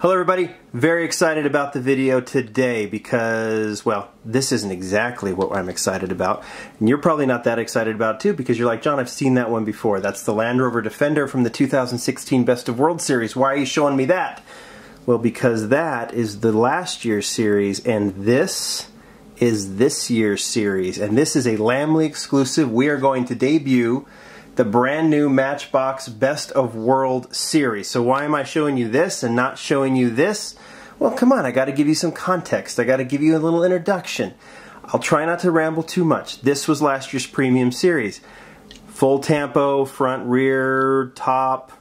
Hello everybody, very excited about the video today because, well, this isn't exactly what I'm excited about. And you're probably not that excited about too because you're like, John, I've seen that one before. That's the Land Rover Defender from the 2016 Best of World Series. Why are you showing me that? Well, because that is the last year's series and this is this year's series. And this is a Lamley exclusive. We are going to debut the brand new Matchbox Best of World series. So why am I showing you this and not showing you this? Well, come on, I got to give you some context. I got to give you a little introduction. I'll try not to ramble too much. This was last year's premium series. Full tampo, front, rear, top,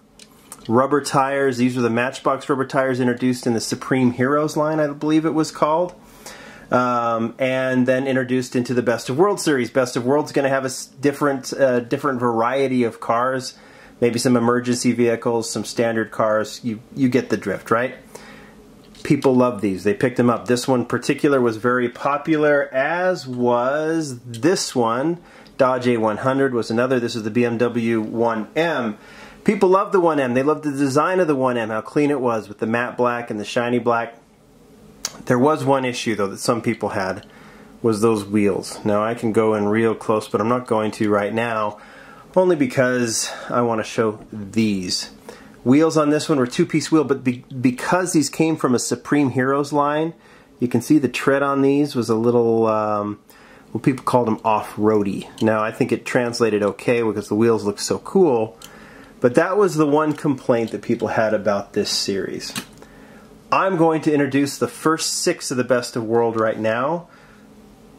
rubber tires. These were the Matchbox rubber tires introduced in the Supreme Heroes line, I believe it was called um, and then introduced into the Best of World series. Best of World's going to have a different, uh, different variety of cars, maybe some emergency vehicles, some standard cars. You you get the drift, right? People love these. They picked them up. This one particular was very popular, as was this one. Dodge A100 was another. This is the BMW 1M. People love the 1M. They love the design of the 1M, how clean it was with the matte black and the shiny black. There was one issue though that some people had was those wheels. Now I can go in real close but I'm not going to right now only because I want to show these. Wheels on this one were two-piece wheel but be because these came from a Supreme Heroes line you can see the tread on these was a little um, well people called them off-roady. Now I think it translated okay because the wheels look so cool but that was the one complaint that people had about this series. I'm going to introduce the first six of the best of world right now.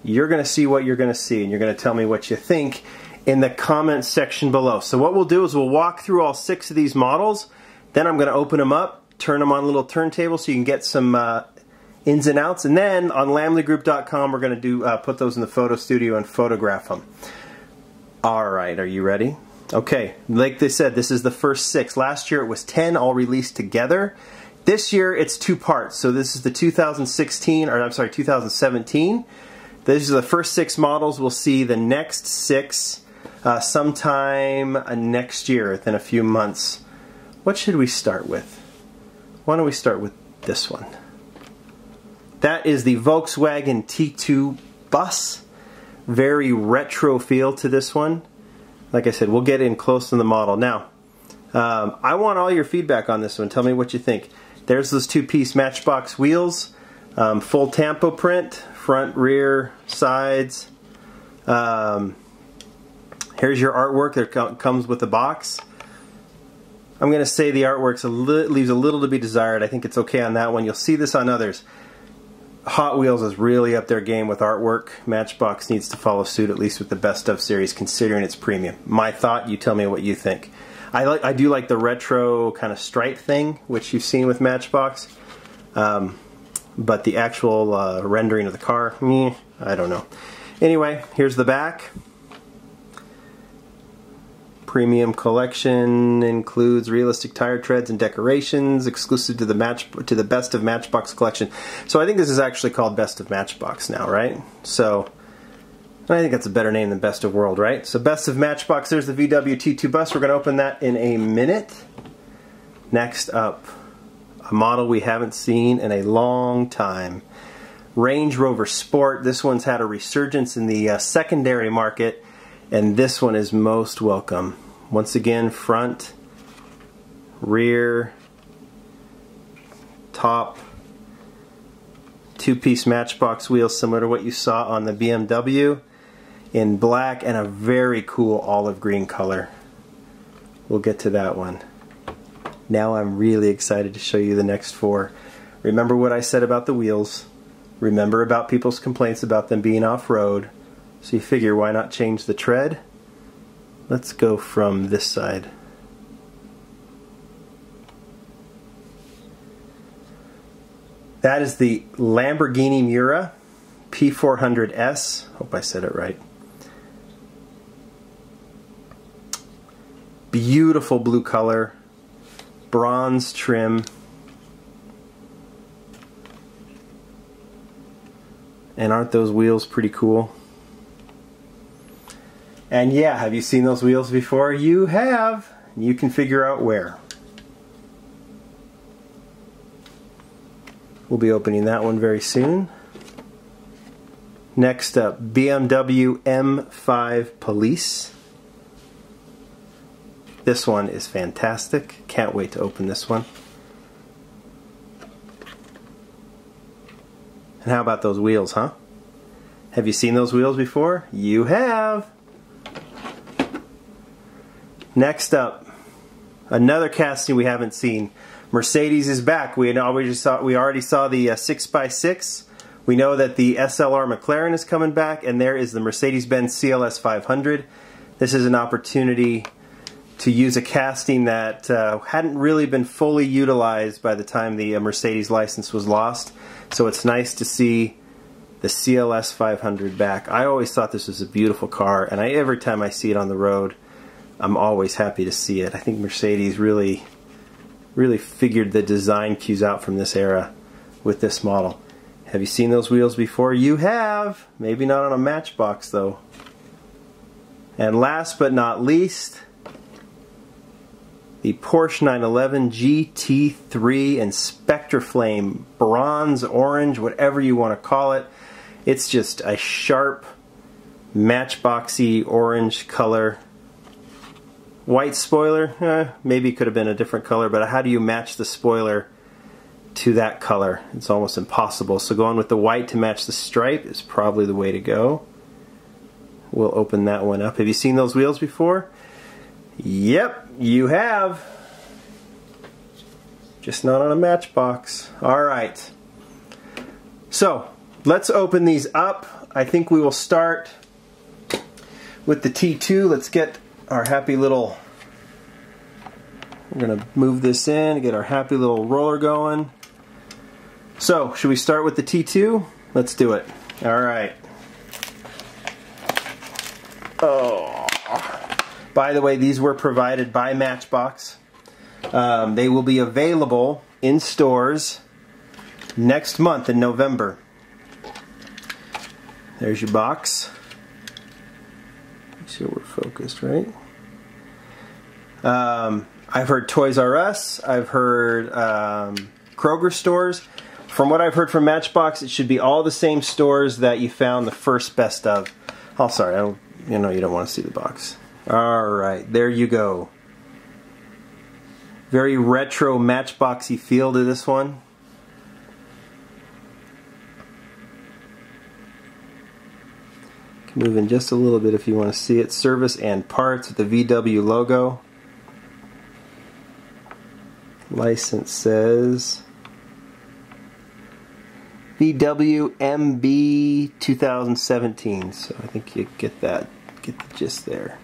You're going to see what you're going to see, and you're going to tell me what you think in the comments section below. So what we'll do is we'll walk through all six of these models, then I'm going to open them up, turn them on a little turntable so you can get some uh, ins and outs, and then on lamleygroup.com we're going to do uh, put those in the photo studio and photograph them. All right, are you ready? Okay, like they said, this is the first six. Last year it was 10 all released together. This year it's two parts. So this is the 2016, or I'm sorry, 2017. These are the first six models. We'll see the next six uh, sometime uh, next year, within a few months. What should we start with? Why don't we start with this one? That is the Volkswagen T2 bus. Very retro feel to this one. Like I said, we'll get in close to the model. Now, um, I want all your feedback on this one. Tell me what you think. There's those two-piece Matchbox wheels, um, full tampo print, front, rear, sides. Um, here's your artwork that comes with the box. I'm going to say the artwork leaves a little to be desired. I think it's okay on that one. You'll see this on others. Hot Wheels is really up their game with artwork. Matchbox needs to follow suit, at least with the Best of series, considering its premium. My thought, you tell me what you think. I like I do like the retro kind of stripe thing, which you've seen with Matchbox. Um, but the actual uh, rendering of the car, meh, I don't know. Anyway, here's the back. Premium collection includes realistic tire treads and decorations, exclusive to the match to the best of Matchbox collection. So I think this is actually called Best of Matchbox now, right? So I think that's a better name than Best of World, right? So Best of Matchbox, there's the VW T2 bus. We're going to open that in a minute. Next up, a model we haven't seen in a long time. Range Rover Sport. This one's had a resurgence in the uh, secondary market, and this one is most welcome. Once again, front, rear, top, two-piece matchbox wheels similar to what you saw on the BMW in black and a very cool olive green color. We'll get to that one. Now I'm really excited to show you the next four. Remember what I said about the wheels. Remember about people's complaints about them being off-road. So you figure why not change the tread? Let's go from this side. That is the Lamborghini Miura P400S. Hope I said it right. Beautiful blue color, bronze trim. And aren't those wheels pretty cool? And yeah, have you seen those wheels before? You have. You can figure out where. We'll be opening that one very soon. Next up, BMW M5 Police. This one is fantastic. Can't wait to open this one. And how about those wheels, huh? Have you seen those wheels before? You have! Next up, another casting we haven't seen. Mercedes is back. We already saw we already saw the uh, 6x6. We know that the SLR McLaren is coming back, and there is the Mercedes-Benz CLS 500. This is an opportunity to use a casting that uh, hadn't really been fully utilized by the time the uh, Mercedes license was lost. So it's nice to see the CLS 500 back. I always thought this was a beautiful car, and I, every time I see it on the road, I'm always happy to see it. I think Mercedes really, really figured the design cues out from this era with this model. Have you seen those wheels before? You have! Maybe not on a Matchbox though. And last but not least, the Porsche 911 GT3 and Spectraflame bronze, orange, whatever you want to call it. It's just a sharp, matchboxy orange color. White spoiler, eh, maybe could have been a different color, but how do you match the spoiler to that color? It's almost impossible. So going with the white to match the stripe is probably the way to go. We'll open that one up. Have you seen those wheels before? Yep, you have. Just not on a matchbox. All right. So, let's open these up. I think we will start with the T2. Let's get our happy little, we're gonna move this in, get our happy little roller going. So, should we start with the T2? Let's do it. All right. By the way, these were provided by Matchbox. Um, they will be available in stores next month in November. There's your box. Make sure we're focused, right? Um, I've heard Toys R Us. I've heard um, Kroger stores. From what I've heard from Matchbox, it should be all the same stores that you found the first best of. Oh, sorry, I don't, you know you don't want to see the box. Alright, there you go. Very retro matchboxy feel to this one. Move in just a little bit if you want to see it. Service and parts with the VW logo. License says VW MB 2017. So I think you get that, get the gist there.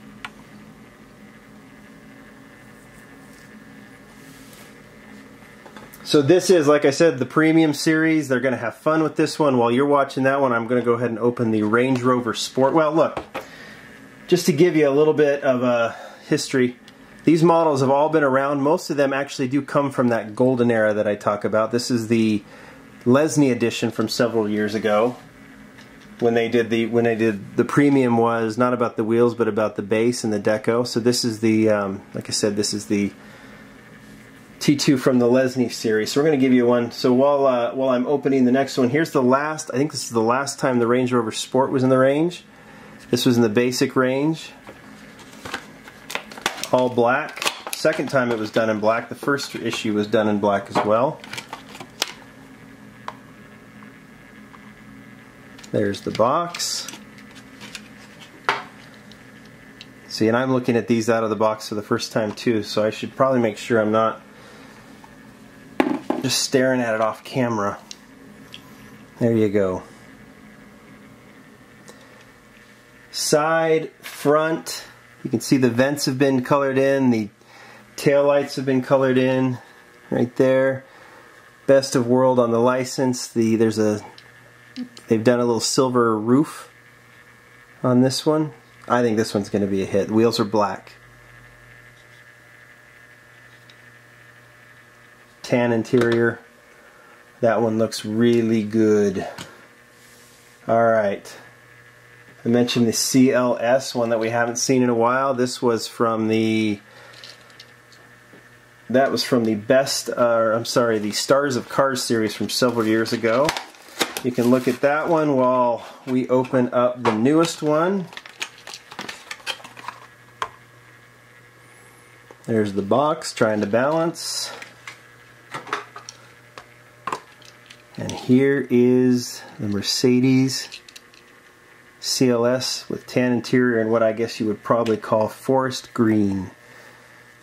So this is, like I said, the premium series. They're going to have fun with this one. While you're watching that one, I'm going to go ahead and open the Range Rover Sport. Well, look, just to give you a little bit of a history, these models have all been around. Most of them actually do come from that golden era that I talk about. This is the Lesney edition from several years ago. When they did the when they did the premium was not about the wheels but about the base and the deco. So this is the um, like I said, this is the T2 from the Lesney series. So we're going to give you one. So while uh, while I'm opening the next one, here's the last. I think this is the last time the Range Rover Sport was in the range. This was in the basic range, all black. Second time it was done in black. The first issue was done in black as well. There's the box. See, and I'm looking at these out of the box for the first time too, so I should probably make sure I'm not just staring at it off camera. There you go. Side, front, you can see the vents have been colored in, the tail lights have been colored in right there. Best of world on the license. The there's a they've done a little silver roof on this one. I think this one's going to be a hit. wheels are black. Tan interior. That one looks really good. Alright. I mentioned the CLS, one that we haven't seen in a while. This was from the That was from the best, uh, I'm sorry, the Stars of Cars series from several years ago. You can look at that one while we open up the newest one. There's the box trying to balance. Here is the Mercedes CLS with tan interior and what I guess you would probably call forest green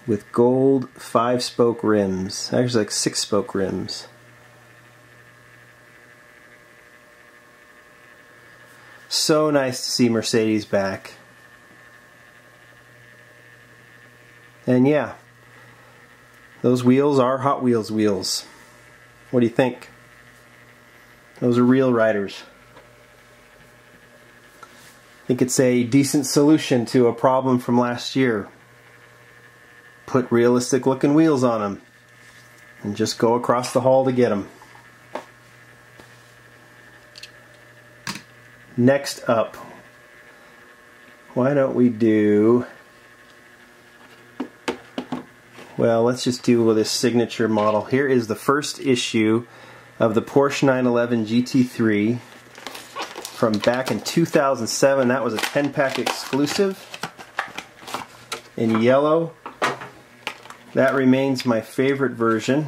with gold five spoke rims. Actually like six spoke rims. So nice to see Mercedes back. And yeah, those wheels are Hot Wheels wheels. What do you think? Those are real riders. I think it's a decent solution to a problem from last year. Put realistic looking wheels on them and just go across the hall to get them. Next up, why don't we do, well, let's just do with this signature model. Here is the first issue of the Porsche 911 GT3 from back in 2007. That was a 10 pack exclusive in yellow. That remains my favorite version.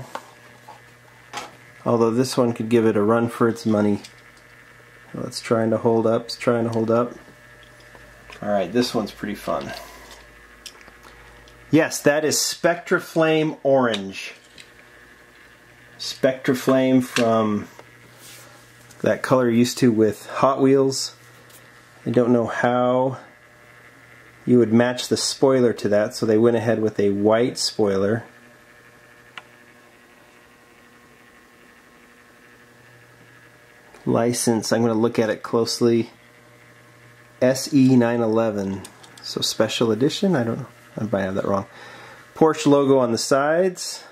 Although this one could give it a run for its money. Well, it's trying to hold up, it's trying to hold up. Alright, this one's pretty fun. Yes, that is Spectra Flame Orange. Spectraflame from that color used to with Hot Wheels. I don't know how you would match the spoiler to that, so they went ahead with a white spoiler. license, I'm going to look at it closely. SE911, so special edition, I don't know, I might have that wrong. Porsche logo on the sides.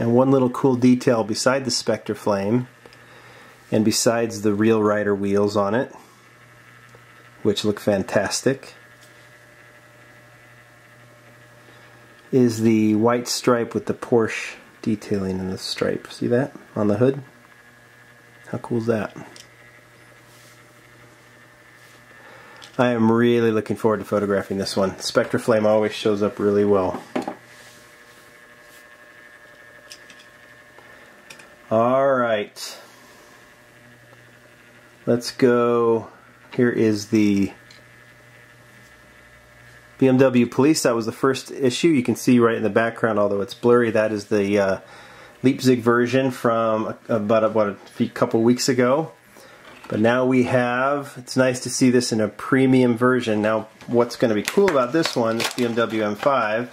And one little cool detail beside the Spectra Flame, and besides the real rider wheels on it, which look fantastic, is the white stripe with the Porsche detailing in the stripe. See that on the hood? How cool is that? I am really looking forward to photographing this one. Spectra Flame always shows up really well. Alright. Let's go. Here is the BMW Police, that was the first issue. You can see right in the background, although it's blurry, that is the uh, Leipzig version from about what, a couple weeks ago. But now we have, it's nice to see this in a premium version. Now, what's going to be cool about this one, this BMW M5,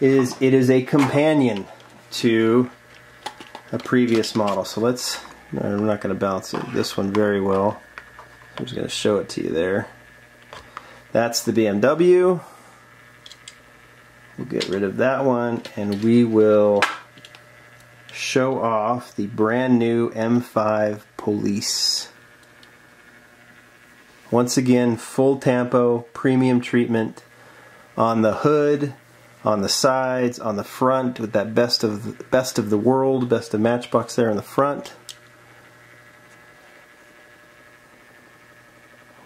is it is a companion to a previous model. So let's, I'm not going to balance it, this one very well. I'm just going to show it to you there. That's the BMW. We'll get rid of that one and we will show off the brand new M5 Police. Once again, full tampo, premium treatment on the hood, on the sides, on the front with that best of best of the world, best of Matchbox there in the front.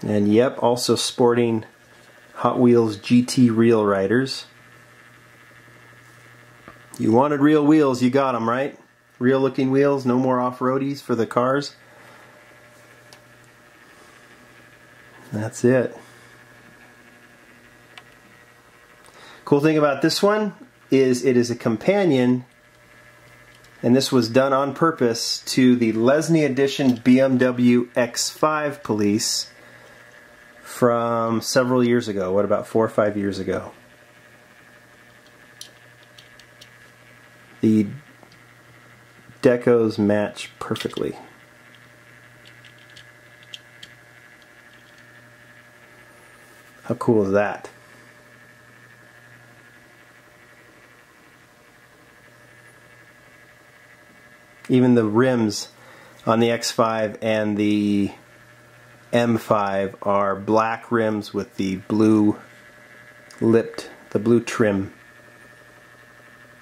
And yep, also sporting Hot Wheels GT Real Riders. You wanted real wheels, you got them, right? Real looking wheels, no more off-roadies for the cars. That's it. Cool thing about this one is it is a companion and this was done on purpose to the Lesney Edition BMW X5 Police from several years ago. What about four or five years ago? The decos match perfectly. How cool is that? Even the rims on the X5 and the M5 are black rims with the blue lipped the blue trim.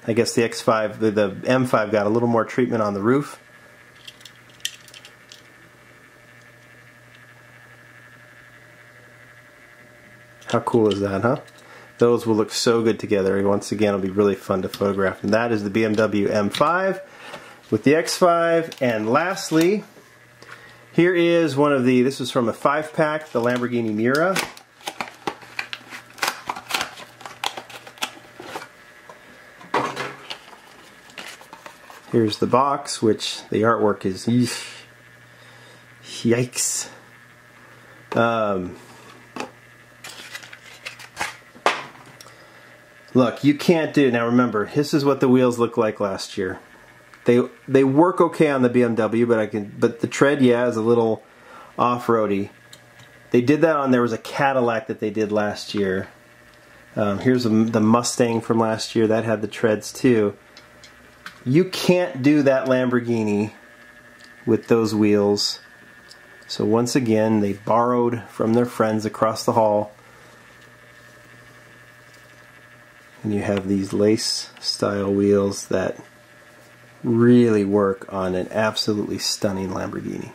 I guess the X5, the, the M5 got a little more treatment on the roof. How cool is that, huh? Those will look so good together. Once again, it'll be really fun to photograph. And that is the BMW M5 with the X5. And lastly, here is one of the, this is from a five pack, the Lamborghini Miura. Here's the box, which the artwork is, yikes. Um, look, you can't do, now remember, this is what the wheels look like last year. They they work okay on the BMW, but I can but the tread yeah is a little off-roady. They did that on there was a Cadillac that they did last year. Um, here's a, the Mustang from last year that had the treads too. You can't do that Lamborghini with those wheels. So once again, they borrowed from their friends across the hall. And you have these lace style wheels that really work on an absolutely stunning Lamborghini.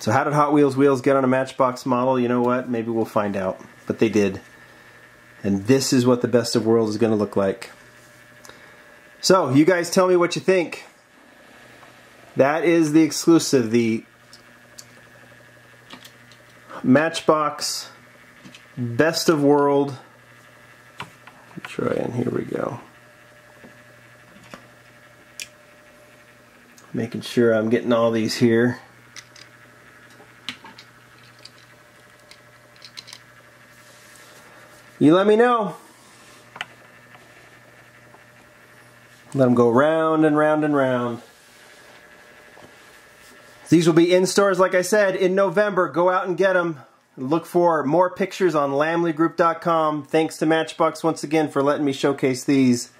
So how did Hot Wheels wheels get on a Matchbox model? You know what? Maybe we'll find out. But they did. And this is what the best of world is going to look like. So, you guys tell me what you think. That is the exclusive, the Matchbox Best of World try and here we go. Making sure I'm getting all these here. You let me know. Let them go round and round and round. These will be in stores, like I said, in November. Go out and get them. Look for more pictures on lamleygroup.com. Thanks to Matchbox once again for letting me showcase these.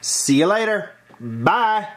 See you later. Bye.